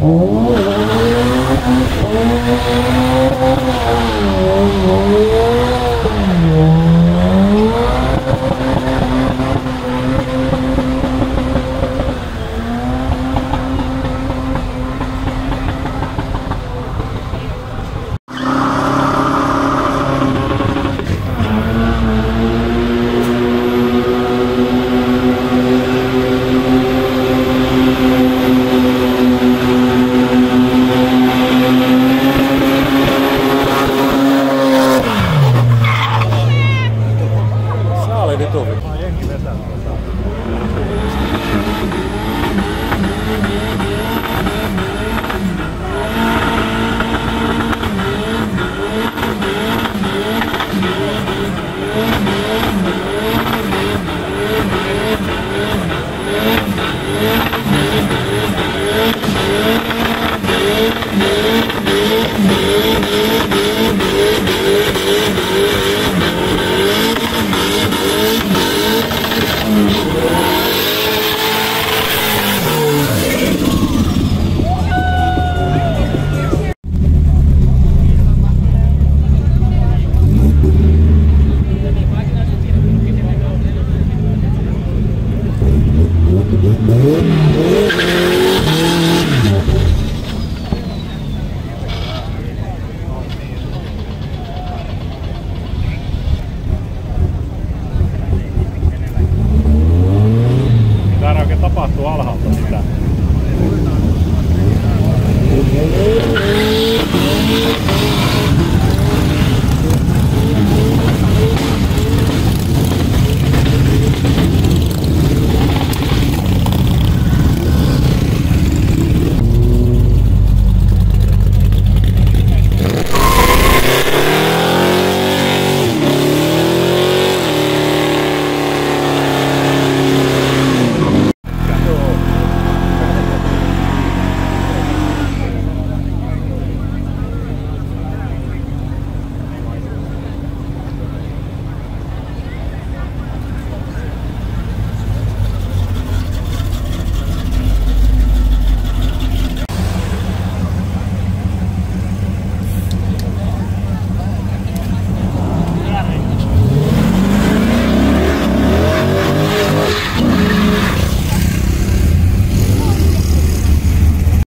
Oh. 多好了哈。